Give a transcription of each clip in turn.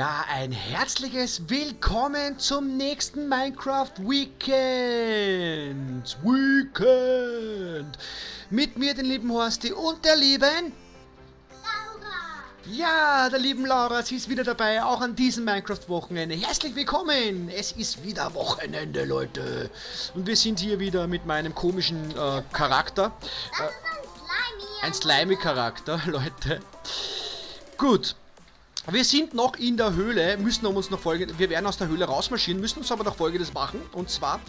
Ja, ein herzliches Willkommen zum nächsten Minecraft Weekend. Weekend. Mit mir, den lieben Horsti und der lieben... Laura! Ja, der lieben Laura, sie ist wieder dabei, auch an diesem Minecraft-Wochenende. Herzlich willkommen! Es ist wieder Wochenende, Leute. Und wir sind hier wieder mit meinem komischen äh, Charakter. Das ist ein Slimy. Ein Slimy-Charakter, Leute. Gut. Wir sind noch in der Höhle, müssen um uns noch folgendes, wir werden aus der Höhle rausmarschieren, müssen uns aber noch folgendes machen. Und zwar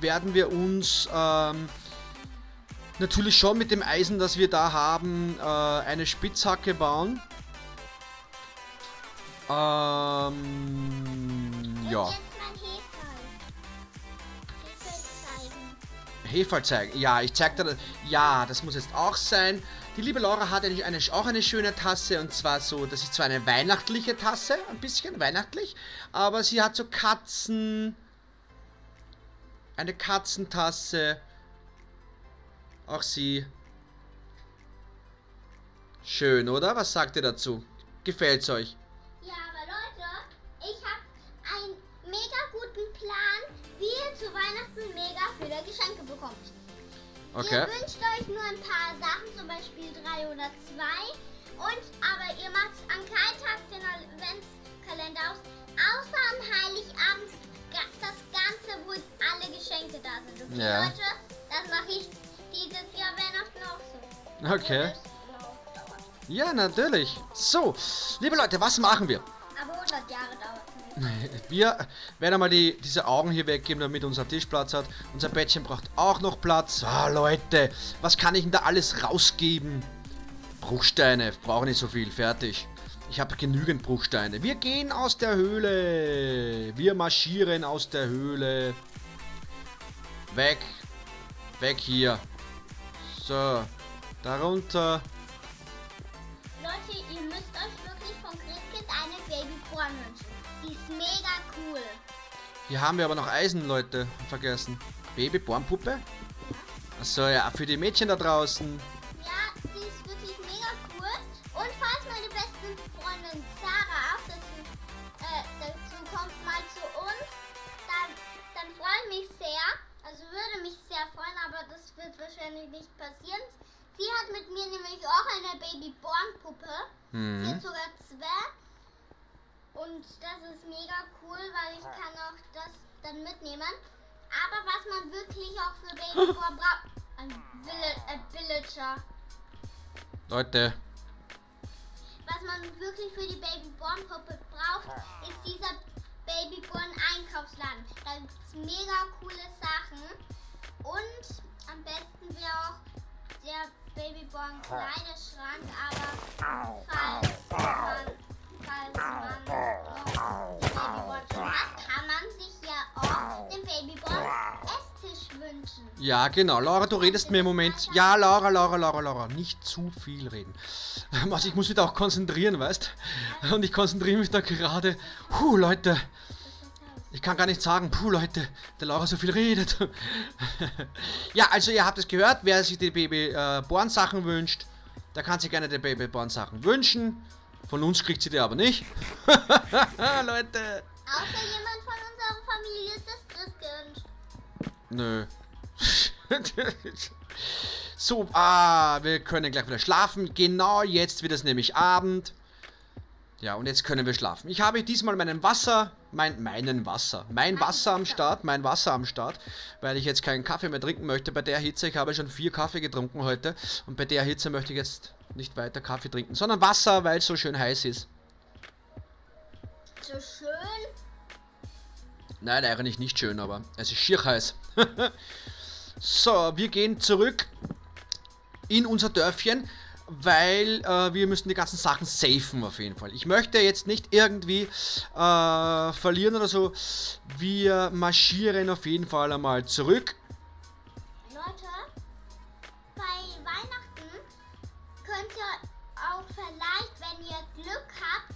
werden wir uns ähm, natürlich schon mit dem Eisen, das wir da haben, äh, eine Spitzhacke bauen. Ähm, ja. Hefall zeigen. Ja, ich zeig dir das. Ja, das muss jetzt auch sein. Die liebe Laura hat eigentlich eine, auch eine schöne Tasse und zwar so, das ist zwar eine weihnachtliche Tasse, ein bisschen weihnachtlich, aber sie hat so Katzen, eine Katzentasse, auch sie. Schön, oder? Was sagt ihr dazu? Gefällt's euch? Ja, aber Leute, ich habe einen mega guten Plan, wie ihr zu Weihnachten mega viele Geschenke bekommt. Okay. Ihr wünscht euch nur ein paar Sachen, zum Beispiel drei oder zwei. Und aber ihr macht an keinem Tag den Adventskalender aus, außer am Heiligabend ga- das Ganze, wo alle Geschenke da sind. Okay, Ja. Leute, das mache ich dieses Jahr Weihnachten auch so. Okay. Ja, natürlich. So, liebe Leute, was machen wir? Aber 100 Jahre dauert es. Wir werden einmal die, diese Augen hier weggeben, damit unser Tisch Platz hat. Unser Bettchen braucht auch noch Platz. Ah, Leute, was kann ich denn da alles rausgeben? Bruchsteine, brauche nicht so viel, fertig. Ich habe genügend Bruchsteine. Wir gehen aus der Höhle. Wir marschieren aus der Höhle. Weg. Weg hier. So. Darunter. Leute, ihr müsst euch wirklich von Christkind eine Babyborn wünschen. Ist mega cool. Hier haben wir aber noch Eisen, Leute. Vergessen. Baby-Bornpuppe? Achso, ja, für die Mädchen da draußen. Ja, die ist wirklich mega cool. Und falls meine beste Freundin Sarah auch dazu, äh, dazu kommt, mal zu uns, dann, dann freue ich mich sehr. Also würde mich sehr freuen, aber das wird wahrscheinlich nicht passieren. Sie hat mit mir nämlich auch eine Babyborn-Puppe. Sie Mhm. hat sogar zwei. Und das ist mega cool, weil ich kann auch das dann mitnehmen. Aber was man wirklich auch für Babyborn braucht, ein äh, Villager. Leute, Was man wirklich für die Babyborn-Puppe braucht, ist dieser Babyborn-Einkaufsladen. Da gibt es mega coole Sachen. Und am besten wäre auch der Babyborn-Kleiderschrank, aber falls ja genau. Laura, du redest mir im Moment. Ja, Laura, Laura, Laura, Laura. Nicht zu viel reden. Also ich muss mich da auch konzentrieren, weißt? Und ich konzentriere mich da gerade. Puh, Leute. Ich kann gar nicht sagen, puh, Leute, der Laura so viel redet. ja, also ihr habt es gehört, wer sich die Baby-Born-Sachen wünscht, der kann sich gerne die Baby-Born-Sachen wünschen. Von uns kriegt sie die aber nicht. Leute. Außer jemand von unserer Familie ist das Christkind. Nö. so, ah, wir können gleich wieder schlafen. Genau jetzt wird es nämlich Abend. Ja, und jetzt können wir schlafen. Ich habe diesmal meinen Wasser, mein, meinen Wasser, mein Wasser am Start, mein Wasser am Start, weil ich jetzt keinen Kaffee mehr trinken möchte bei der Hitze. Ich habe schon vier Kaffee getrunken heute und bei der Hitze möchte ich jetzt nicht weiter Kaffee trinken, sondern Wasser, weil es so schön heiß ist. So schön. Nein, eigentlich nicht schön, aber es ist schier heiß. so, wir gehen zurück in unser Dörfchen, weil äh, wir müssen die ganzen Sachen safen auf jeden Fall. Ich möchte jetzt nicht irgendwie äh, verlieren oder so. Wir marschieren auf jeden Fall einmal zurück. Leute, könnt ihr auch vielleicht, wenn ihr Glück habt,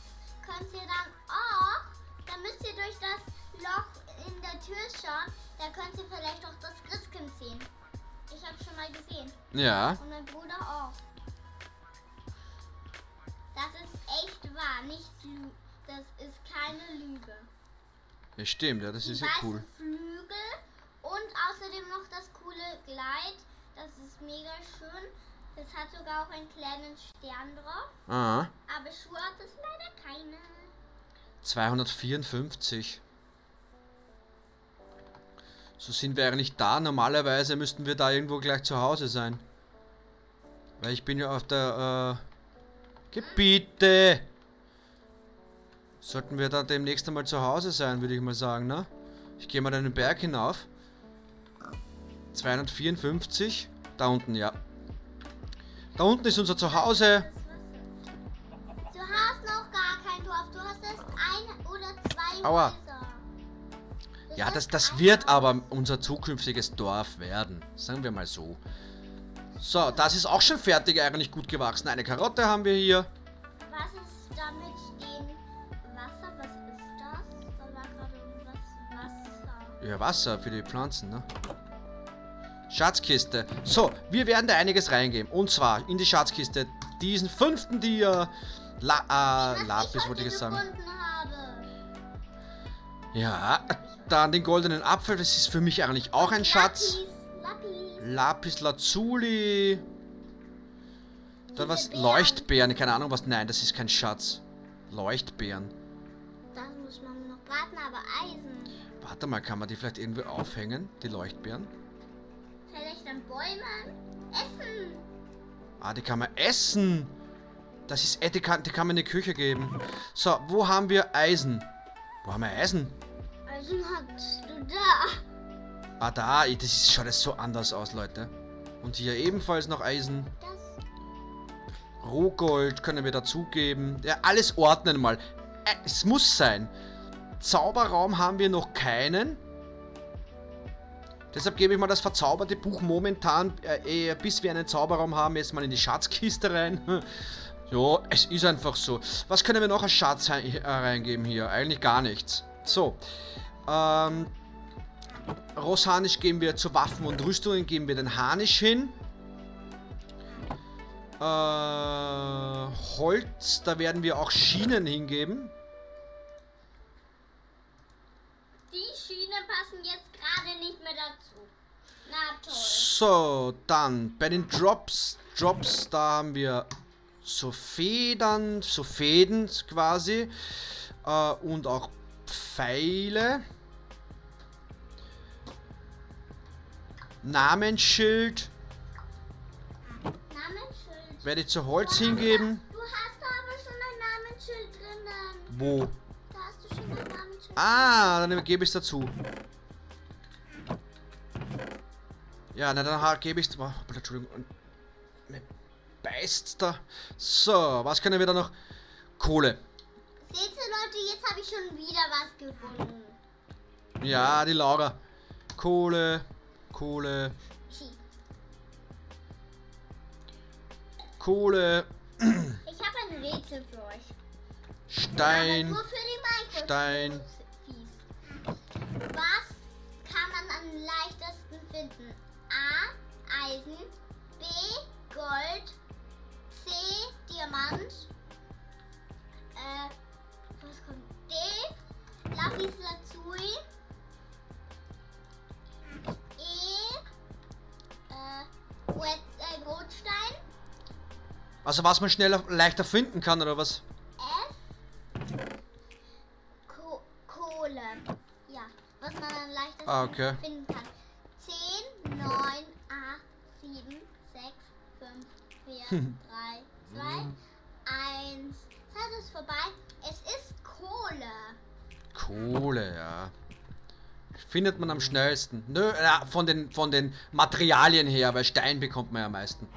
könnt ihr dann auch, dann müsst ihr durch das Loch in der Tür schauen, da könnt ihr vielleicht auch das Christkind sehen. Ich habe schon mal gesehen. Ja. Und mein Bruder auch. Das ist echt wahr, nicht lu- das ist keine Lüge. Ja, stimmt, ja, das Die ist ja cool. Flügel und außerdem noch das coole Kleid. Das ist mega schön. Das hat sogar auch einen kleinen Stern drauf. Ah, Aber Schuhe hat es leider keine. 254. So sind wir eigentlich da. Normalerweise müssten wir da irgendwo gleich zu Hause sein. Weil ich bin ja auf der, äh, Gebiete. Sollten wir da demnächst einmal zu Hause sein, würde ich mal sagen, ne? Ich gehe mal den Berg hinauf. 254. Da unten, ja. Da unten ist unser Zuhause. Du hast noch gar kein Dorf. Du hast erst ein oder zwei Aua. Häuser. Ja, das, das wird aber unser zukünftiges Dorf werden. Sagen wir mal so. So, das ist auch schon fertig eigentlich gut gewachsen. Eine Karotte haben wir hier. Was ist damit dem Wasser? Was ist das? Da war gerade irgendwas Wasser. Ja, Wasser für die Pflanzen, ne? Schatzkiste. So, wir werden da einiges reingeben. Und zwar in die Schatzkiste diesen fünften Dia... La Was äh, Lapis wollte ich jetzt sagen. Ja, dann den goldenen Apfel. Das ist für mich eigentlich auch ein Schatz. Lapis, Lapis. Lazuli. Dann was? Leuchtbeeren. Keine Ahnung was. Nein, das ist kein Schatz. Leuchtbeeren. Das muss man noch braten, aber Eisen. Warte mal, kann man die vielleicht irgendwie aufhängen? Die Leuchtbeeren? An Bäumen. Essen. Ah, die kann man essen. Das ist, äh, die kann, man in die Küche geben. So, wo haben wir Eisen? Wo haben wir Eisen? Eisen hast du da. Ah, da. Das ist, schaut jetzt so anders aus, Leute. Und hier ebenfalls noch Eisen. Das. Rohgold können wir dazugeben. Ja, alles ordnen mal. Äh, es muss sein. Zauberraum haben wir noch keinen. Deshalb gebe ich mal das verzauberte Buch momentan, äh, bis wir einen Zauberraum haben, jetzt mal in die Schatzkiste rein. ja, es ist einfach so. Was können wir noch als Schatz äh, reingeben hier? Eigentlich gar nichts. So. Ähm, Rosharnisch geben wir zu Waffen und Rüstungen, geben wir den Harnisch hin. Äh, Holz, da werden wir auch Schienen hingeben. Die Schienen passen jetzt gerade nicht mehr dazu. Na toll. So, dann bei den Drops, Drops, da haben wir so Federn, so Fäden quasi äh, und auch Pfeile. Namensschild Namensschild. werde ich zu Holz hingeben. Du hast aber schon ein Namensschild drinnen. Wo? Da hast du schon ein Namensschild. Ah, dann gebe ich es dazu. Ja, na dann gebe ich es. Oh, Entschuldigung. Und- Mir beißt da. So, was können wir da noch? Kohle. Seht ihr Leute, jetzt habe ich schon wieder was gefunden. Ja, die Laura. Kohle. Kohle. Kohle. Ich habe ein Rätsel für euch. Stein. Stein. Was kann man am leichtesten finden? A. Eisen. B. Gold. C. Diamant. Äh, was kommt? D. Lapis Lazuli. E. Äh, Wet, äh, Rotstein. Also was man schneller, leichter finden kann, oder was? F. Ko Kohle. Ja, was man dann leichtesten Ah, okay. finden kann. 10, 9, 8, 7, 6, 5, 4, 3, 2, 1. Zeit ist vorbei. Es ist Kohle. Kohle, ja. Findet man am schnellsten. Nö, ja, von den, von den Materialien her, weil Stein bekommt man ja am meisten.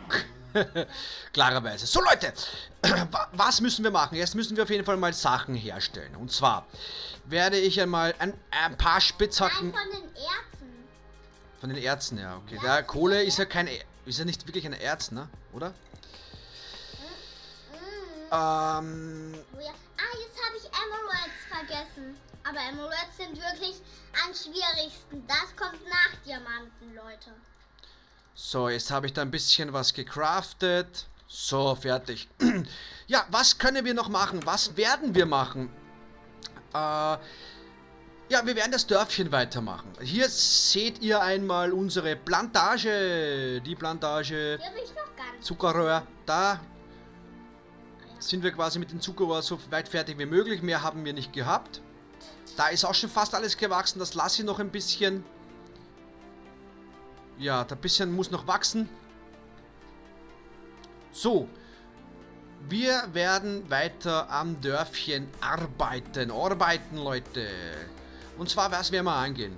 Klarerweise. So Leute, wa- was müssen wir machen? Jetzt müssen wir auf jeden Fall mal Sachen herstellen. Und zwar werde ich einmal ein, ein paar Spitzhacken Nein, von den Erzen. Von den Erzen, ja, okay. Der Kohle ist ja kein, ist ja nicht wirklich ein Erz, ne? Oder? Ähm, Oh. Ah, jetzt habe ich Emeralds vergessen. Aber Emeralds sind wirklich am schwierigsten. Das kommt nach Diamanten, Leute. So, jetzt habe ich da ein bisschen was gecraftet. So, fertig. ja, was können wir noch machen? Was werden wir machen? Äh, ja, wir werden das Dörfchen weitermachen. Hier seht ihr einmal unsere Plantage. Die Plantage. Zuckerrohr. Da sind wir quasi mit dem Zuckerrohr so weit fertig wie möglich. Mehr haben wir nicht gehabt. Da ist auch schon fast alles gewachsen. Das lasse ich noch ein bisschen. Ja, da bisschen muss noch wachsen. So. Wir werden weiter am Dörfchen arbeiten. Arbeiten, Leute. Und zwar, was werden wir angehen?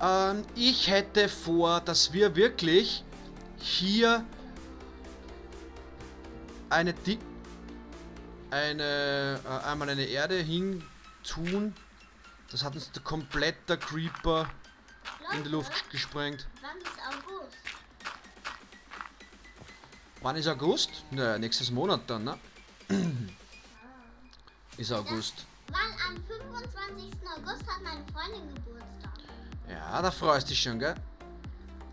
Ähm, ich hätte vor, dass wir wirklich hier eine Di eine äh, einmal eine Erde hin tun. Das hat uns der komplette Creeper in die Luft Leute, gesprengt. Wann ist August? Wann ist August? Naja, nächstes Monat dann, ne? ist August. Weil am 25. August hat meine Freundin Geburtstag. Ja, da freust dich schon, gell?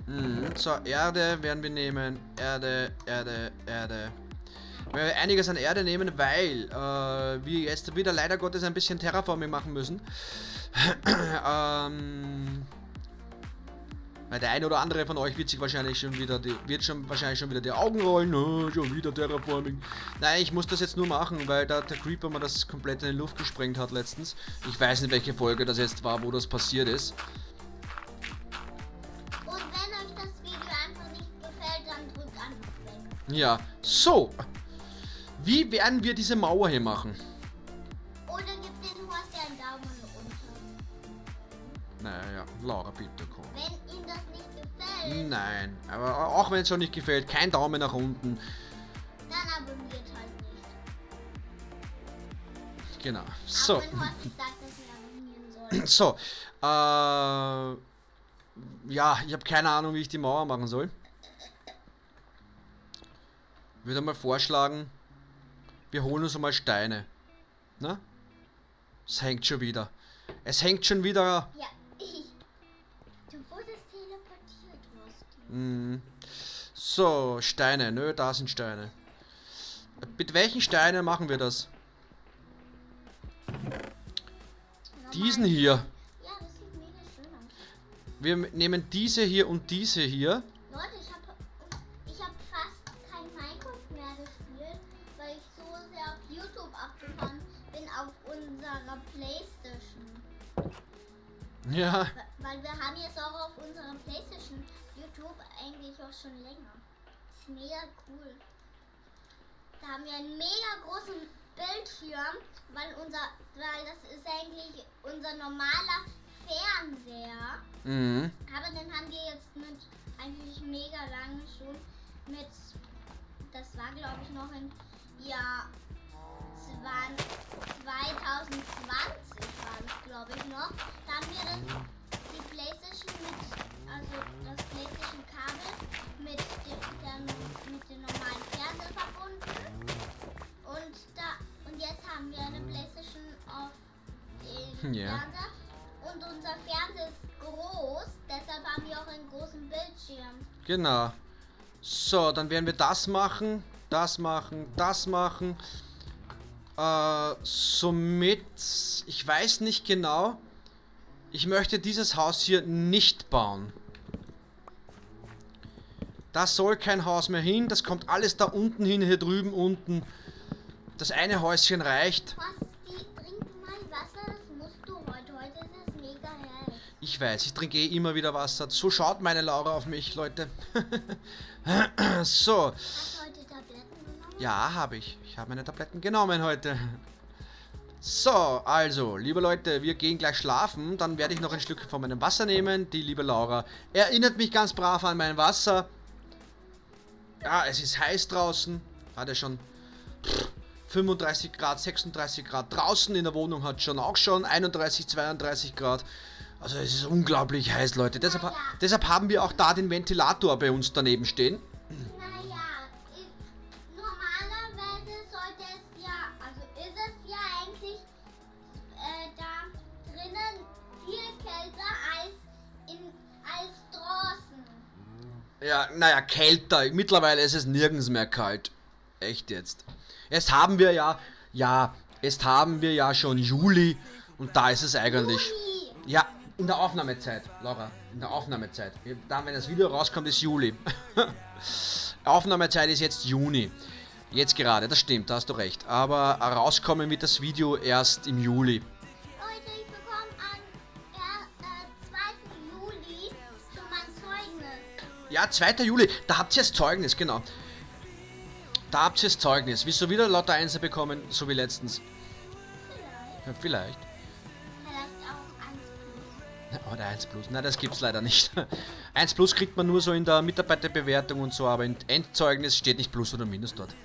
Mhm. So, Erde werden wir nehmen. Erde, Erde, Erde. Wir werden einiges an Erde nehmen, weil äh, wir jetzt wieder leider Gottes ein bisschen Terraforming machen müssen. ähm, weil der eine oder andere von euch wird sich wahrscheinlich schon wieder die, wird schon wahrscheinlich schon wieder die Augen rollen. Oh, schon wieder Terraforming. Nein, ich muss das jetzt nur machen, weil da der Creeper mir das komplett in die Luft gesprengt hat letztens. Ich weiß nicht, welche Folge das jetzt war, wo das passiert ist. Und wenn euch das Video einfach nicht gefällt, dann drückt einfach weg. Ja, so. Wie werden wir diese Mauer hier machen? Oder gebt den Horst ja einen Daumen runter. Naja, Laura, bitte komm. Wenn Nein, aber auch wenn es schon nicht gefällt, kein Daumen nach unten. dann abonniert halt nicht. Genau. So. So. Äh, ja, ich habe keine Ahnung, wie ich die Mauer machen soll. Würde mal vorschlagen, wir holen uns mal Steine. Na? Es hängt schon wieder. Es hängt schon wieder. Ja, ich. Du wurdest teleportiert, Mm. So, Steine. Nö, da sind Steine. Mit welchen Steinen machen wir das? Diesen hier. Ja, das sieht mega schön aus. Wir nehmen diese hier und diese hier. Leute, ich habe ich hab fast kein Minecraft mehr gespielt, weil ich so sehr auf YouTube abgefahren bin auf unserer Playstation. Ja. Weil wir haben jetzt auch auf unserer Playstation eigentlich auch schon länger. ist mega cool. Da haben wir einen mega großen Bildschirm, weil unser, weil das ist eigentlich unser normaler Fernseher. Mhm. Aber den haben wir jetzt mit eigentlich mega lange schon mit, das war glaube ich noch im Jahr 20, 2020 war das glaube ich noch. Da haben wir das, die Playstation mit, also das Playstation Kabel mit dem, mit dem normalen Fernseher verbunden. Und da, und jetzt haben wir eine Playstation auf den Ja. Fernseher. Und unser Fernseher ist groß, deshalb haben wir auch einen großen Bildschirm. Genau. So, dann werden wir das machen, das machen, das machen. Äh, somit, ich weiß nicht genau. Ich möchte dieses Haus hier nicht bauen. Da soll kein Haus mehr hin. Das kommt alles da unten hin, hier drüben unten. Das eine Häuschen reicht. Basti, trink mal Wasser, das musst du heute. Heute ist es mega heiß. Ich weiß, ich trinke eh immer wieder Wasser. So schaut meine Laura auf mich, Leute. so. Hast du heute Tabletten genommen? Ja, habe ich. Ich habe meine Tabletten genommen heute. So, also, liebe Leute, wir gehen gleich schlafen. Dann werde ich noch ein Stück von meinem Wasser nehmen. Die liebe Laura erinnert mich ganz brav an mein Wasser. Ja, es ist heiß draußen. Hat er schon pff, 35 Grad, 36 Grad. Draußen in der Wohnung hat schon auch schon 31, 32 Grad. Also es ist unglaublich heiß, Leute. Deshalb, ha- deshalb haben wir auch da den Ventilator bei uns daneben stehen. Ja, naja, kälter. Mittlerweile ist es nirgends mehr kalt. Echt jetzt. Jetzt haben wir ja, ja, jetzt haben wir ja schon Juli. Und da ist es eigentlich. Ja, in der Aufnahmezeit, Laura. In der Aufnahmezeit. Dann, wenn das Video rauskommt, ist Juli. Aufnahmezeit ist jetzt Juni. Jetzt gerade, das stimmt, da hast du recht. Aber rauskommen wird das Video erst im Juli. Ja, 2. Juli, da habt ihr das Zeugnis, genau. Da habt ihr das Zeugnis. Du wieder lauter Einser bekommen, so wie letztens? Vielleicht. Ja, vielleicht. Vielleicht auch 1 plus. Oder 1 Plus. Nein, das gibt's leider nicht. 1 Plus kriegt man nur so in der Mitarbeiterbewertung und so, aber im Endzeugnis steht nicht Plus oder Minus dort.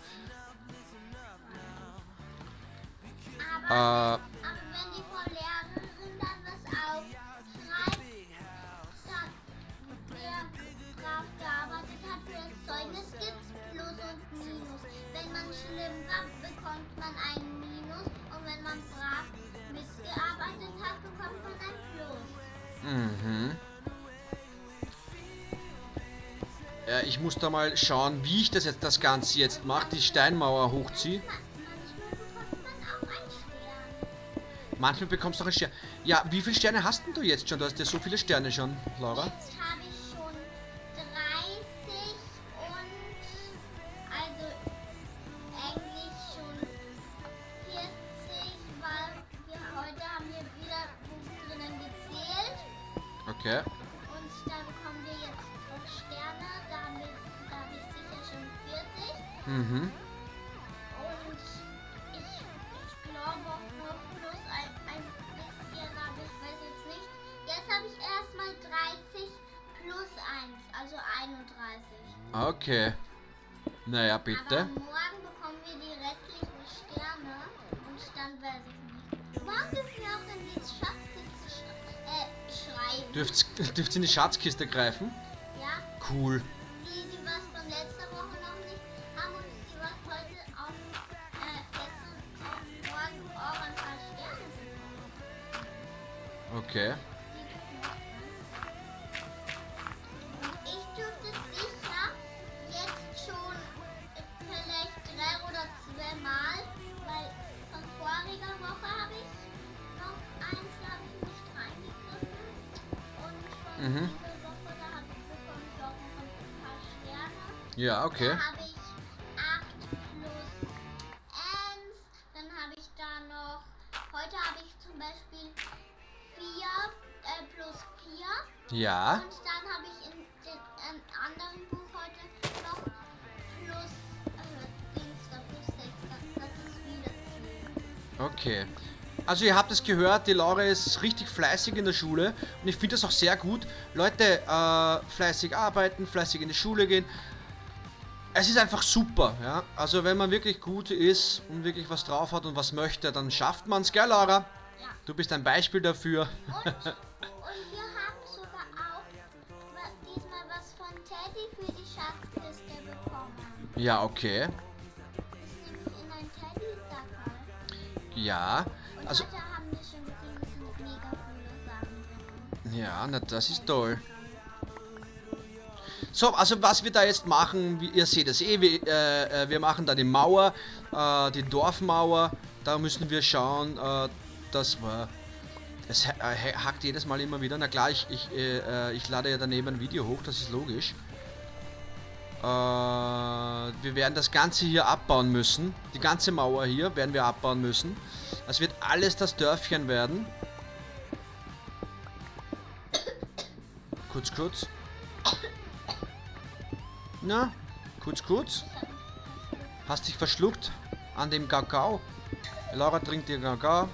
Aber, Äh, muss da mal schauen, wie ich das jetzt das Ganze jetzt mache, die Steinmauer hochziehe. Ma manchmal bekommst du auch einen Stern. Ja, wie viele Sterne hast denn du jetzt schon? Du hast ja so viele Sterne schon, Laura. Ich Okay. Naja, Aber bitte. morgen bekommen wir die restlichen Sterne und dann weiß ich nicht. Morgen dürfen wir auch in die Schatzkiste sch äh, schreiben. Dürft, dürft in die Schatzkiste greifen? Ja, Cool. die, die was von letzter Woche noch nicht haben und die was heute auch äh, gestern und morgen auch ein paar Sterne bekommen. Okay. Ja, okay. Da habe ich 8 plus 1. Dann habe ich da noch. Heute habe ich zum Beispiel 4 äh, plus 4. Ja. Und dann habe ich in dem anderen Buch heute noch plus. Äh, Dings da plus 6. Das, das ist wieder 10. Okay. Also ihr habt es gehört, die Laura ist richtig fleißig in der Schule und ich finde das auch sehr gut. Leute, äh, fleißig arbeiten, fleißig in die Schule gehen. Es ist einfach super, ja. Also wenn man wirklich gut ist und wirklich was drauf hat und was möchte, dann schafft man es, gell Laura? Ja. Du bist ein Beispiel dafür. Und, und wir haben sogar auch diesmal was von Teddy für die Schatzkiste bekommen. Ja, okay. Teddy-Sack. Ja. Und Also, ja, na, das ist toll. So, also was wir da jetzt machen, ihr seht es eh, wir, äh, äh, wir machen da die Mauer, äh, die Dorfmauer. Da müssen wir schauen, äh, dass wir... Es äh, hackt jedes Mal immer wieder. Na klar, ich, ich, äh, ich lade ja daneben ein Video hoch, das ist logisch. Wir werden das Ganze hier abbauen müssen. Die ganze Mauer hier werden wir abbauen müssen. Das wird alles das Dörfchen werden. Kurz, kurz. Na, kurz, kurz. Hast dich verschluckt an dem Kakao. Laura trinkt ihr Kakao.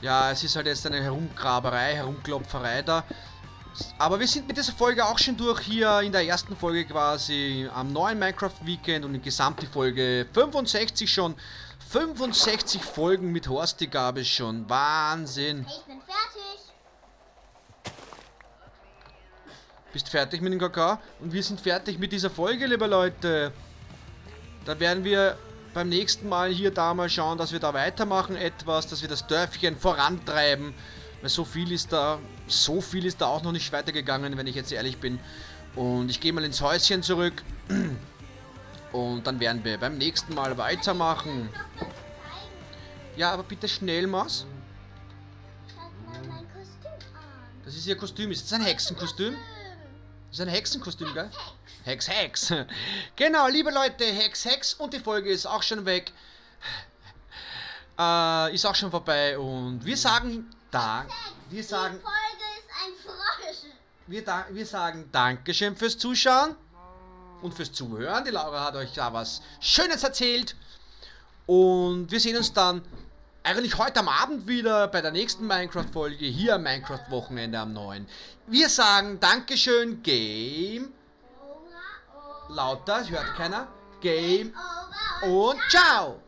Ja, es ist halt jetzt eine Herumgraberei, Herumklopferei da. Aber wir sind mit dieser Folge auch schon durch hier in der ersten Folge quasi am neuen Minecraft Weekend und insgesamt die Folge 65 schon. 65 Folgen mit Horsti gab es schon. Wahnsinn. Ich bin fertig. Bist fertig mit dem Kakao? Und wir sind fertig mit dieser Folge, liebe Leute. Da werden wir beim nächsten Mal hier da mal schauen, dass wir da weitermachen etwas, dass wir das Dörfchen vorantreiben. Weil so viel ist da, so viel ist da auch noch nicht weitergegangen, wenn ich jetzt ehrlich bin. Und ich gehe mal ins Häuschen zurück. Und dann werden wir beim nächsten Mal weitermachen. Ja, aber bitte schnell, Maus. Das ist ihr Kostüm. Ist das ein Hexenkostüm? Das ist ein Hexenkostüm, gell? Hex, Hex. Genau, liebe Leute, Hex, Hex. Und die Folge ist auch schon weg. Äh, ist auch schon vorbei. Und wir sagen Dank. Wir sagen, Die Folge ist ein Frosch. wir, da, wir sagen Dankeschön fürs Zuschauen und fürs Zuhören. Die Laura hat euch da was Schönes erzählt. Und wir sehen uns dann eigentlich heute am Abend wieder bei der nächsten Minecraft-Folge hier am Minecraft-Wochenende am 9. Wir sagen Dankeschön, Game. Lauter, hört keiner. Game und ciao!